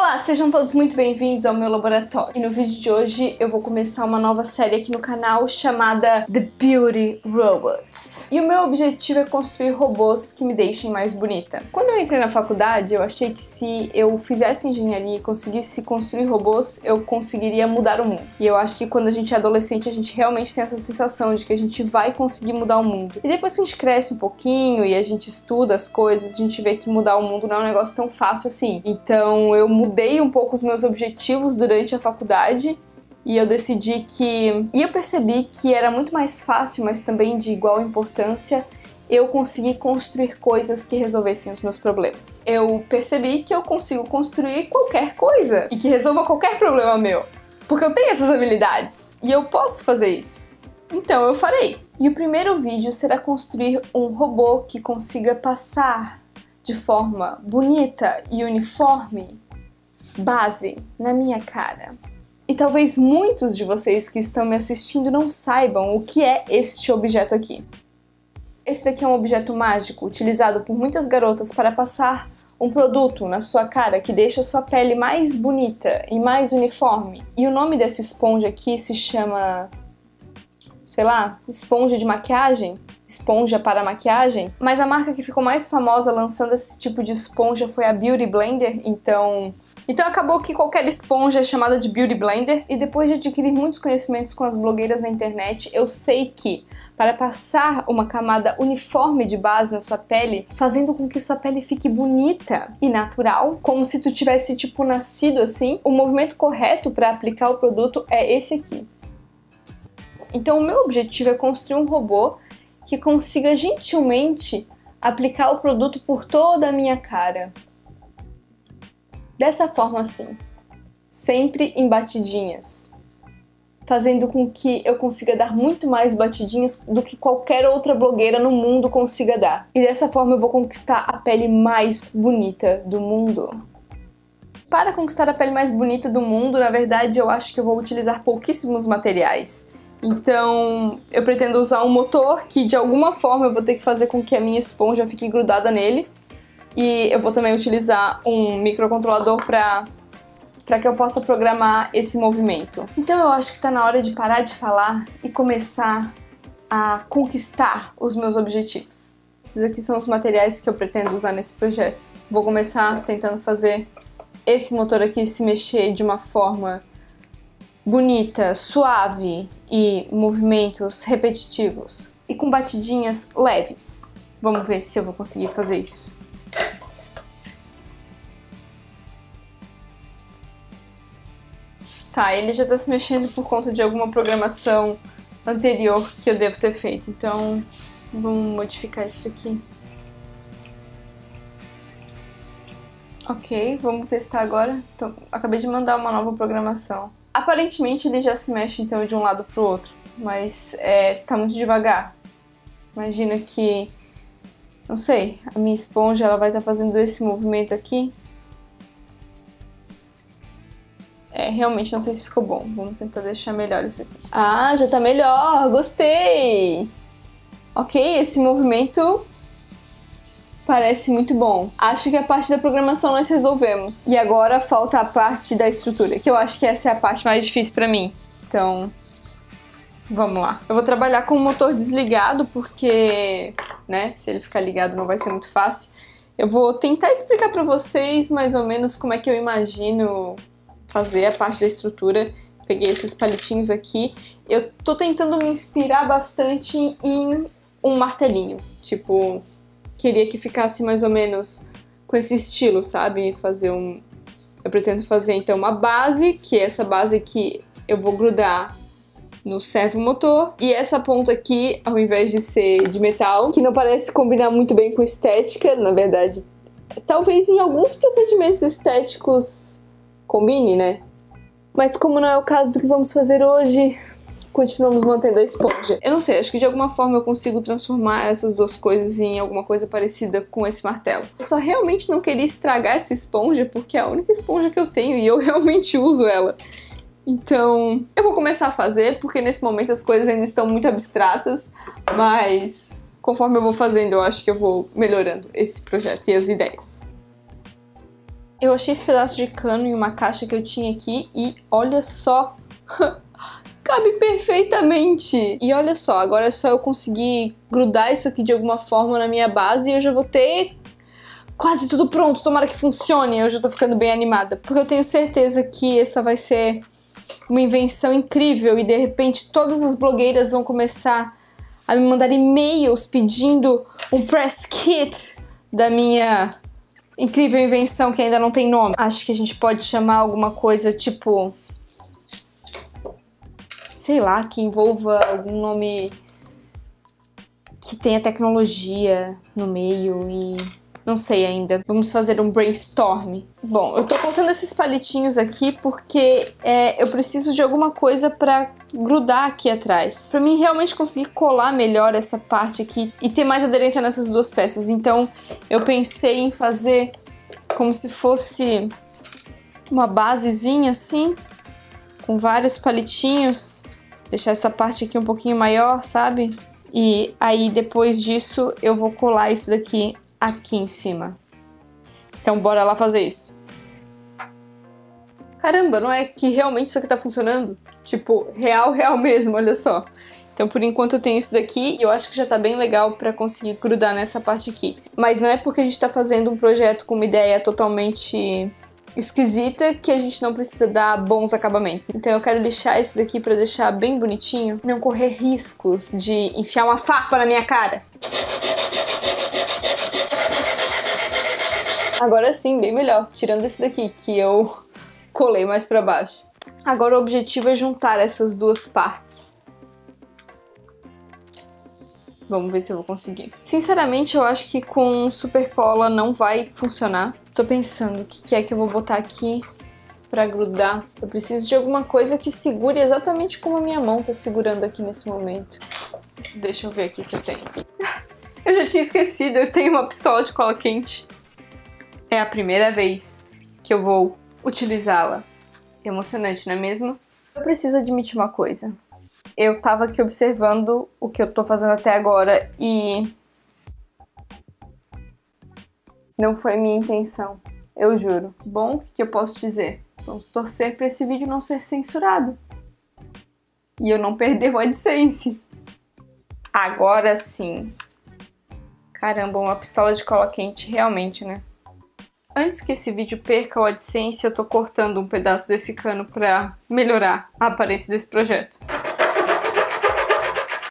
Olá, sejam todos muito bem-vindos ao meu laboratório. E no vídeo de hoje eu vou começar uma nova série aqui no canal chamada The Beauty Robots. E o meu objetivo é construir robôs que me deixem mais bonita. Quando eu entrei na faculdade, eu achei que se eu fizesse engenharia e conseguisse construir robôs, eu conseguiria mudar o mundo. E eu acho que quando a gente é adolescente, a gente realmente tem essa sensação de que a gente vai conseguir mudar o mundo. E depois que a gente cresce um pouquinho e a gente estuda as coisas, a gente vê que mudar o mundo não é um negócio tão fácil assim. Então eu mudei um pouco os meus objetivos durante a faculdade e eu decidi que. E eu percebi que era muito mais fácil, mas também de igual importância, eu conseguir construir coisas que resolvessem os meus problemas. Eu percebi que eu consigo construir qualquer coisa e que resolva qualquer problema meu, porque eu tenho essas habilidades e eu posso fazer isso. Então eu farei. E o primeiro vídeo será construir um robô que consiga passar de forma bonita e uniforme base na minha cara. E talvez muitos de vocês que estão me assistindo não saibam o que é este objeto aqui. Esse daqui é um objeto mágico utilizado por muitas garotas para passar um produto na sua cara que deixa sua pele mais bonita e mais uniforme. E o nome dessa esponja aqui se chama, sei lá, esponja de maquiagem, esponja para maquiagem. Mas a marca que ficou mais famosa lançando esse tipo de esponja foi a Beauty Blender, então então acabou que qualquer esponja é chamada de Beauty Blender e depois de adquirir muitos conhecimentos com as blogueiras na internet, eu sei que para passar uma camada uniforme de base na sua pele, fazendo com que sua pele fique bonita e natural, como se tu tivesse tipo nascido assim, o movimento correto para aplicar o produto é esse aqui. Então o meu objetivo é construir um robô que consiga gentilmente aplicar o produto por toda a minha cara, Dessa forma assim, sempre em batidinhas, fazendo com que eu consiga dar muito mais batidinhas do que qualquer outra blogueira no mundo consiga dar. E dessa forma eu vou conquistar a pele mais bonita do mundo. Para conquistar a pele mais bonita do mundo, na verdade, eu acho que eu vou utilizar pouquíssimos materiais. Então, eu pretendo usar um motor que de alguma forma eu vou ter que fazer com que a minha esponja fique grudada nele. E eu vou também utilizar um microcontrolador para para que eu possa programar esse movimento. Então eu acho que está na hora de parar de falar e começar a conquistar os meus objetivos. Esses aqui são os materiais que eu pretendo usar nesse projeto. Vou começar tentando fazer esse motor aqui se mexer de uma forma bonita, suave e movimentos repetitivos e com batidinhas leves. Vamos ver se eu vou conseguir fazer isso. Tá, ele já tá se mexendo por conta de alguma programação anterior que eu devo ter feito. Então, vamos modificar isso daqui. Ok, vamos testar agora. Então, acabei de mandar uma nova programação. Aparentemente ele já se mexe então de um lado pro outro, mas é, tá muito devagar. Imagina que, não sei, a minha esponja ela vai estar tá fazendo esse movimento aqui É, realmente não sei se ficou bom. Vamos tentar deixar melhor isso aqui. Ah, já tá melhor! Gostei! Ok, esse movimento parece muito bom. Acho que a parte da programação nós resolvemos. E agora falta a parte da estrutura, que eu acho que essa é a parte mais difícil para mim. Então, vamos lá. Eu vou trabalhar com o motor desligado porque, né, se ele ficar ligado não vai ser muito fácil. Eu vou tentar explicar para vocês mais ou menos como é que eu imagino fazer a parte da estrutura. Peguei esses palitinhos aqui. Eu tô tentando me inspirar bastante em um martelinho. Tipo, queria que ficasse mais ou menos com esse estilo, sabe? Fazer um. Eu pretendo fazer então uma base, que é essa base que eu vou grudar no servo motor. E essa ponta aqui, ao invés de ser de metal, que não parece combinar muito bem com estética, na verdade, talvez em alguns procedimentos estéticos combine, né? Mas como não é o caso do que vamos fazer hoje, continuamos mantendo a esponja. Eu não sei, acho que de alguma forma eu consigo transformar essas duas coisas em alguma coisa parecida com esse martelo. Eu só realmente não queria estragar essa esponja porque é a única esponja que eu tenho e eu realmente uso ela. Então, eu vou começar a fazer porque nesse momento as coisas ainda estão muito abstratas, mas conforme eu vou fazendo, eu acho que eu vou melhorando esse projeto e as ideias. Eu achei esse pedaço de cano em uma caixa que eu tinha aqui e olha só. Cabe perfeitamente! E olha só, agora é só eu conseguir grudar isso aqui de alguma forma na minha base e eu já vou ter quase tudo pronto. Tomara que funcione. Eu já tô ficando bem animada. Porque eu tenho certeza que essa vai ser uma invenção incrível e de repente todas as blogueiras vão começar a me mandar e-mails pedindo um press kit da minha incrível invenção que ainda não tem nome. Acho que a gente pode chamar alguma coisa tipo. Sei lá, que envolva algum nome que tenha tecnologia no meio e não sei ainda. Vamos fazer um brainstorm. Bom, eu tô contando esses palitinhos aqui porque é, eu preciso de alguma coisa para grudar aqui atrás. Para mim realmente conseguir colar melhor essa parte aqui e ter mais aderência nessas duas peças. Então eu pensei em fazer como se fosse uma basezinha assim, com vários palitinhos. Deixar essa parte aqui um pouquinho maior, sabe? E aí depois disso eu vou colar isso daqui aqui em cima. Então bora lá fazer isso. Caramba, não é que realmente isso aqui tá funcionando? Tipo, real, real mesmo, olha só. Então, por enquanto eu tenho isso daqui e eu acho que já tá bem legal para conseguir grudar nessa parte aqui. Mas não é porque a gente tá fazendo um projeto com uma ideia totalmente esquisita que a gente não precisa dar bons acabamentos. Então eu quero lixar isso daqui para deixar bem bonitinho, não correr riscos de enfiar uma farpa na minha cara. Agora sim, bem melhor, tirando esse daqui que eu colei mais para baixo. Agora o objetivo é juntar essas duas partes. Vamos ver se eu vou conseguir. Sinceramente, eu acho que com super cola não vai funcionar. Tô pensando o que é que eu vou botar aqui para grudar. Eu preciso de alguma coisa que segure exatamente como a minha mão tá segurando aqui nesse momento. Deixa eu ver aqui se eu tenho. Eu já tinha esquecido, eu tenho uma pistola de cola quente. É a primeira vez que eu vou utilizá-la. Emocionante, não é mesmo? Eu preciso admitir uma coisa. Eu tava aqui observando o que eu tô fazendo até agora e. Não foi minha intenção, eu juro. Bom, o que eu posso dizer? Vamos torcer para esse vídeo não ser censurado. E eu não perder o AdSense. Agora sim. Caramba, uma pistola de cola quente, realmente, né? Antes que esse vídeo perca o AdSense, eu tô cortando um pedaço desse cano pra melhorar a aparência desse projeto.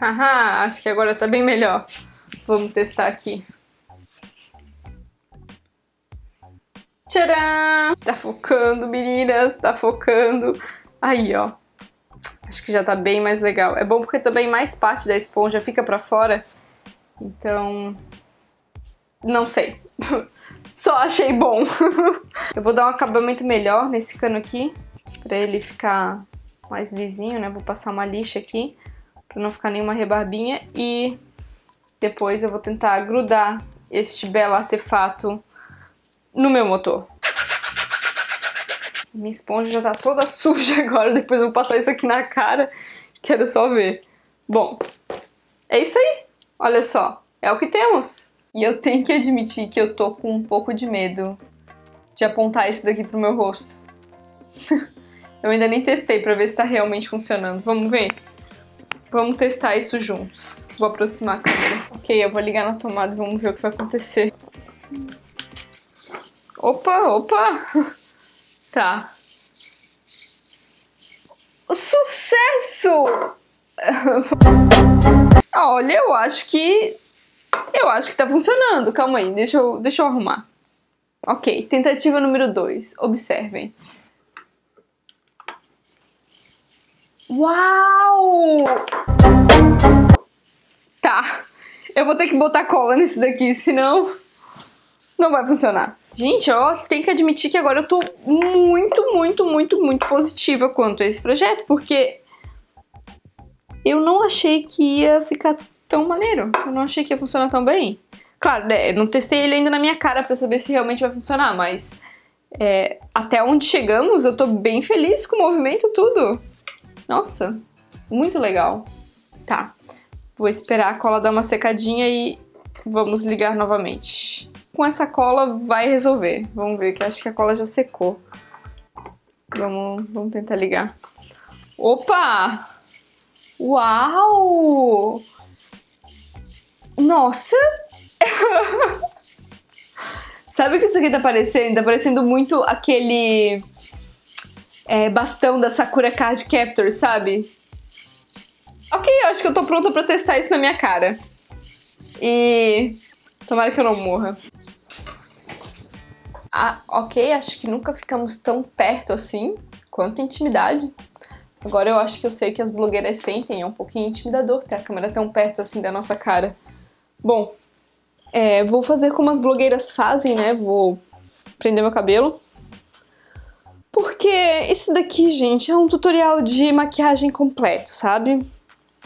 Haha, acho que agora tá bem melhor. Vamos testar aqui. Tcharam! Tá focando, meninas, tá focando. Aí, ó. Acho que já tá bem mais legal. É bom porque também mais parte da esponja fica pra fora. Então... Não sei. Só achei bom. eu vou dar um acabamento melhor nesse cano aqui, pra ele ficar mais lisinho, né? Vou passar uma lixa aqui, pra não ficar nenhuma rebarbinha. E depois eu vou tentar grudar este belo artefato no meu motor. Minha esponja já tá toda suja agora, depois eu vou passar isso aqui na cara. Quero só ver. Bom, é isso aí. Olha só, é o que temos. E eu tenho que admitir que eu tô com um pouco de medo de apontar isso daqui pro meu rosto. eu ainda nem testei pra ver se tá realmente funcionando. Vamos ver? Vamos testar isso juntos. Vou aproximar a câmera. Ok, eu vou ligar na tomada e vamos ver o que vai acontecer. Opa, opa! Tá. Sucesso! Olha, eu acho que eu acho que tá funcionando. Calma aí, deixa eu, deixa eu arrumar. Ok, tentativa número 2. Observem. Uau! Tá. Eu vou ter que botar cola nisso daqui, senão não vai funcionar. Gente, ó, tem que admitir que agora eu tô muito, muito, muito, muito positiva quanto a esse projeto, porque eu não achei que ia ficar tão maneiro. Eu não achei que ia funcionar tão bem. Claro, né, não testei ele ainda na minha cara para saber se realmente vai funcionar, mas é, até onde chegamos, eu tô bem feliz com o movimento tudo. Nossa, muito legal. Tá, vou esperar a cola dar uma secadinha e vamos ligar novamente. com essa cola vai resolver. Vamos ver, que acho que a cola já secou. Vamos, vamos tentar ligar. Opa! Uau! Nossa! Sabe o que isso aqui tá parecendo? Tá parecendo muito aquele é, bastão da Sakura Card Captor, sabe? Ok, eu acho que eu tô pronta pra testar isso na minha cara. E tomara que eu não morra. Ah, ok, acho que nunca ficamos tão perto assim. Quanta intimidade. Agora eu acho que eu sei que as blogueiras sentem. É um pouquinho intimidador ter a câmera tão perto assim da nossa cara. Bom, é, vou fazer como as blogueiras fazem, né? Vou prender meu cabelo. Porque esse daqui, gente, é um tutorial de maquiagem completo, sabe?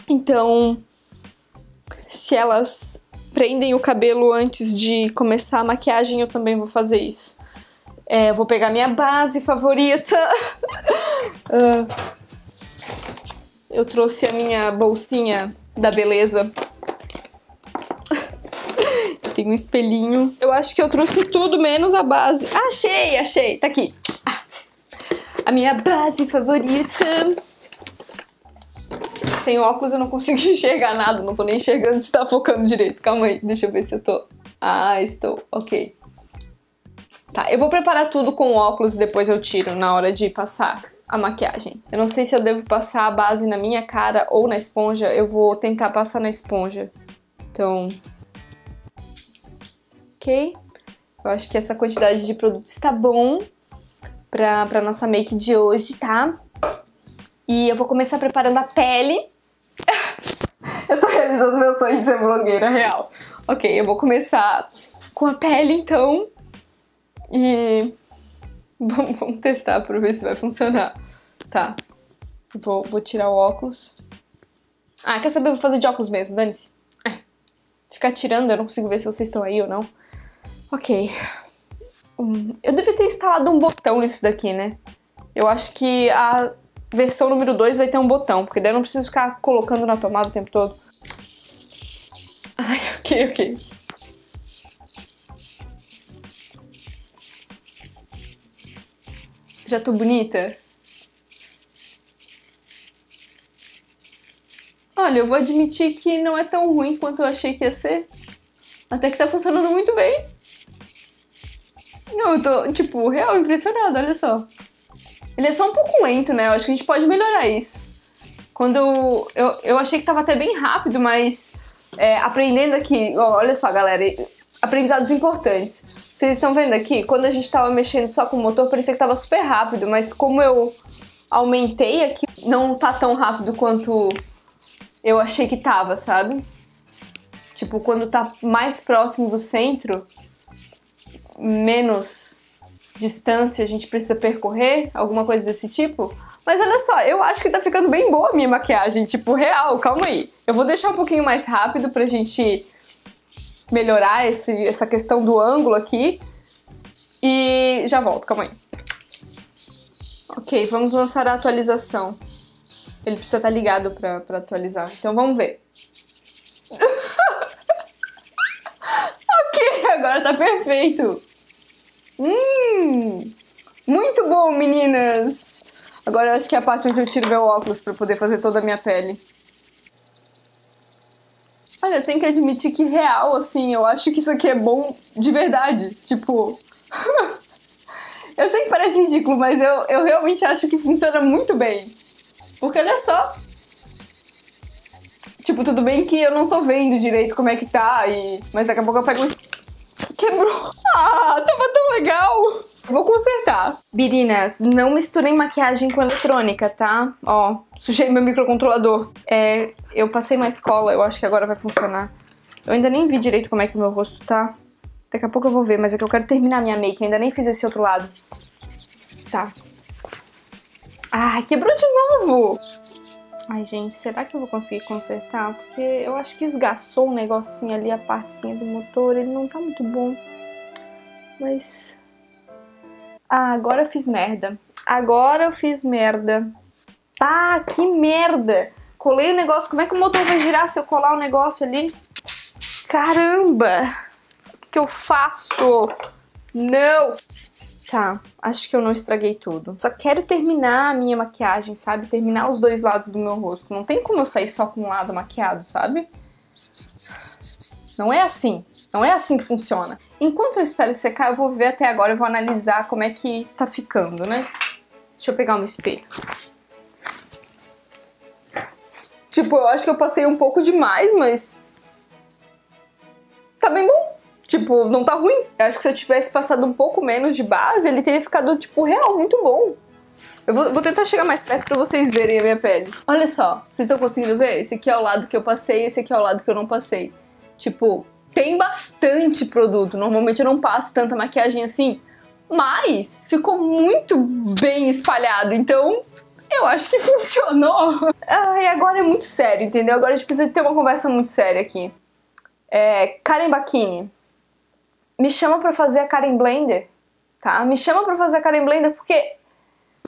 Então, se elas prendem o cabelo antes de começar a maquiagem, eu também vou fazer isso. É, vou pegar minha base favorita. uh, eu trouxe a minha bolsinha da beleza. Tem um espelhinho. Eu acho que eu trouxe tudo menos a base. Achei, achei. Tá aqui. A minha base favorita. Sem óculos eu não consigo enxergar nada. Não tô nem enxergando se tá focando direito. Calma aí, deixa eu ver se eu tô. Ah, estou. Ok. Tá, eu vou preparar tudo com óculos e depois eu tiro na hora de passar a maquiagem. Eu não sei se eu devo passar a base na minha cara ou na esponja. Eu vou tentar passar na esponja. Então... Ok. Eu acho que essa quantidade de produto está bom pra, pra nossa make de hoje, tá? E eu vou começar preparando a pele. eu tô realizando meu sonho de ser blogueira real. Ok, eu vou começar com a pele, então. E Vamos, vamos testar pra ver se vai funcionar. Tá. Vou, vou tirar o óculos. Ah, quer saber? Vou fazer de óculos mesmo, dane-se. Ficar tirando, eu não consigo ver se vocês estão aí ou não. Ok. Hum, eu devia ter instalado um botão nisso daqui, né? Eu acho que a versão número 2 vai ter um botão, porque daí eu não preciso ficar colocando na tomada o tempo todo. Ai, ok, ok. Já tô bonita? Olha, eu vou admitir que não é tão ruim quanto eu achei que ia ser. Até que tá funcionando muito bem. Não, eu tô, tipo, real impressionada, olha só. Ele é só um pouco lento, né? Eu acho que a gente pode melhorar isso. Quando eu, eu, eu achei que tava até bem rápido, mas é, aprendendo aqui, olha só, galera, aprendizados importantes. Vocês estão vendo aqui? Quando a gente tava mexendo só com o motor, parecia que tava super rápido, mas como eu aumentei aqui, não tá tão rápido quanto eu achei que tava, sabe? Tipo, quando tá mais próximo do centro, menos distância a gente precisa percorrer, alguma coisa desse tipo. Mas olha só, eu acho que tá ficando bem boa a minha maquiagem, tipo, real, calma aí. Eu vou deixar um pouquinho mais rápido pra gente melhorar esse, essa questão do ângulo aqui. E já volto, calma aí. Ok, vamos lançar a atualização. Ele precisa estar ligado pra, pra atualizar. Então vamos ver. ok, agora tá perfeito. Hum, muito bom, meninas! Agora eu acho que é a parte onde eu tiro meu óculos pra poder fazer toda a minha pele. Olha, tenho que admitir que real, assim, eu acho que isso aqui é bom de verdade. Tipo. eu sei que parece ridículo, mas eu, eu realmente acho que funciona muito bem. Porque olha só. Tipo, tudo bem que eu não tô vendo direito como é que tá, e... mas daqui a pouco eu pego um Quebrou. Ah, tava tão legal. Vou consertar. Birinas, não misturem maquiagem com eletrônica, tá? Ó, sujei meu microcontrolador. É, eu passei mais cola, eu acho que agora vai funcionar. Eu ainda nem vi direito como é que o meu rosto tá. Daqui a pouco eu vou ver, mas é que eu quero terminar minha make. Eu ainda nem fiz esse outro lado. Tá. Ai, quebrou de novo! Ai, gente, será que eu vou conseguir consertar? Porque eu acho que esgaçou um negocinho ali, a partezinha do motor. Ele não tá muito bom. Mas... Ah, agora eu fiz merda. Agora eu fiz merda. Tá, que merda! Colei o negócio. Como é que o motor vai girar se eu colar o negócio ali? Caramba! que eu faço? Não! Tá, acho que eu não estraguei tudo. Só quero terminar a minha maquiagem, sabe? Terminar os dois lados do meu rosto. Não tem como eu sair só com um lado maquiado, sabe? Não é assim. Não é assim que funciona. Enquanto eu espero secar, eu vou ver até agora, eu vou analisar como é que tá ficando, né? Deixa eu pegar um espelho. Tipo, eu acho que eu passei um pouco demais, mas... Tá bem bom. Tipo, não tá ruim. Eu acho que se eu tivesse passado um pouco menos de base, ele teria ficado, tipo, real, muito bom. Eu vou, vou, tentar chegar mais perto pra vocês verem a minha pele. Olha só, vocês estão conseguindo ver? Esse aqui é o lado que eu passei, esse aqui é o lado que eu não passei. Tipo, tem bastante produto. Normalmente eu não passo tanta maquiagem assim, mas ficou muito bem espalhado. Então, eu acho que funcionou. Ai, agora é muito sério, entendeu? Agora a gente precisa ter uma conversa muito séria aqui. É, Karen Bakini, me chama para fazer a Karen Blender, tá? Me chama para fazer a Karen Blender porque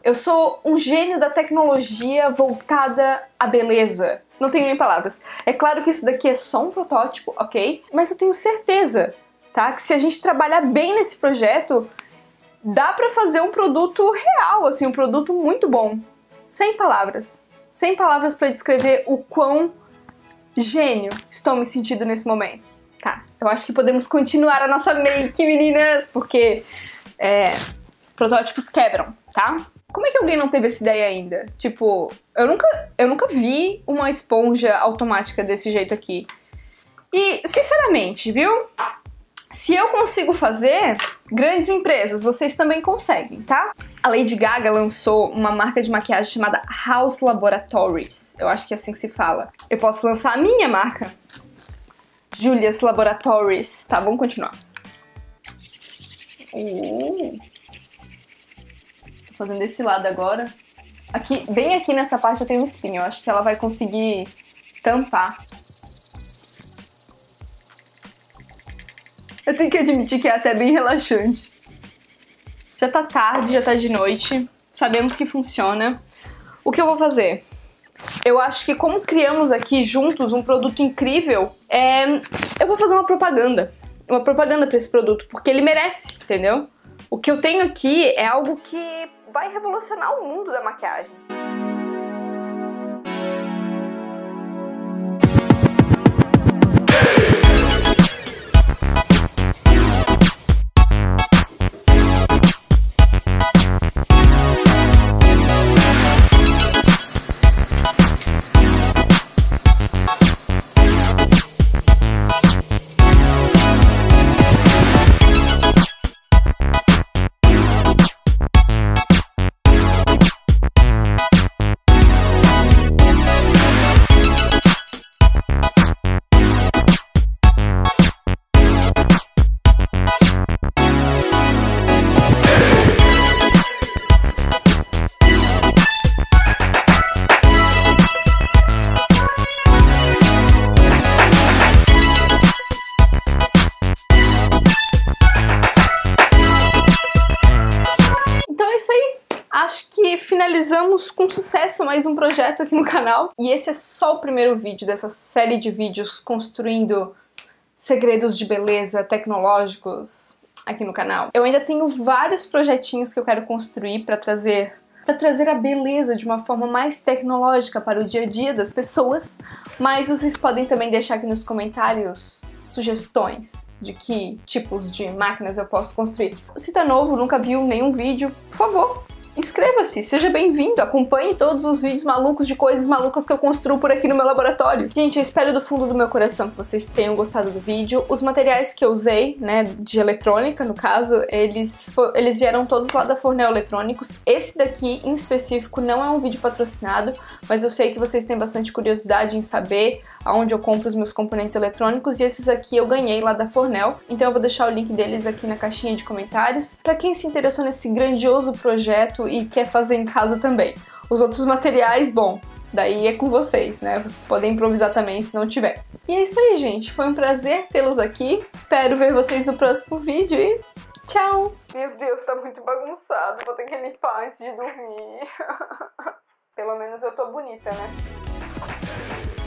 eu sou um gênio da tecnologia voltada à beleza. Não tenho nem palavras. É claro que isso daqui é só um protótipo, ok? Mas eu tenho certeza, tá? Que se a gente trabalhar bem nesse projeto, dá para fazer um produto real, assim, um produto muito bom. Sem palavras. Sem palavras para descrever o quão gênio estou me sentindo nesse momento. Eu acho que podemos continuar a nossa make, meninas, porque é, protótipos quebram, tá? Como é que alguém não teve essa ideia ainda? Tipo, eu nunca, eu nunca vi uma esponja automática desse jeito aqui. E, sinceramente, viu? Se eu consigo fazer, grandes empresas, vocês também conseguem, tá? A Lady Gaga lançou uma marca de maquiagem chamada House Laboratories. Eu acho que é assim que se fala. Eu posso lançar a minha marca, Julia's Laboratories. Tá, vamos continuar. Uh. Tô fazendo desse lado agora. Aqui, bem aqui nessa parte eu tenho um espinho. Eu acho que ela vai conseguir tampar. Eu tenho que admitir que é até bem relaxante. Já tá tarde, já tá de noite. Sabemos que funciona. O que eu vou fazer? Eu acho que como criamos aqui juntos um produto incrível, é... eu vou fazer uma propaganda. Uma propaganda para esse produto, porque ele merece, entendeu? O que eu tenho aqui é algo que vai revolucionar o mundo da maquiagem. Com sucesso mais um projeto aqui no canal. E esse é só o primeiro vídeo dessa série de vídeos construindo segredos de beleza tecnológicos aqui no canal. Eu ainda tenho vários projetinhos que eu quero construir para trazer para trazer a beleza de uma forma mais tecnológica para o dia a dia das pessoas, mas vocês podem também deixar aqui nos comentários sugestões de que tipos de máquinas eu posso construir. Se tá novo, nunca viu nenhum vídeo, por favor, inscreva-se, seja bem-vindo, acompanhe todos os vídeos malucos de coisas malucas que eu construo por aqui no meu laboratório. Gente, eu espero do fundo do meu coração que vocês tenham gostado do vídeo. Os materiais que eu usei, né, de eletrônica, no caso, eles, eles vieram todos lá da Fornel Eletrônicos. Esse daqui, em específico, não é um vídeo patrocinado, mas eu sei que vocês têm bastante curiosidade em saber aonde eu compro os meus componentes eletrônicos e esses aqui eu ganhei lá da Fornel, então eu vou deixar o link deles aqui na caixinha de comentários para quem se interessou nesse grandioso projeto e quer fazer em casa também. Os outros materiais, bom, daí é com vocês, né? Vocês podem improvisar também se não tiver. E é isso aí, gente. Foi um prazer tê-los aqui. Espero ver vocês no próximo vídeo e tchau! Meu Deus, tá muito bagunçado. Vou ter que limpar antes de dormir. Pelo menos eu tô bonita, né?